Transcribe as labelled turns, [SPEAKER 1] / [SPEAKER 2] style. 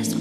[SPEAKER 1] Eso.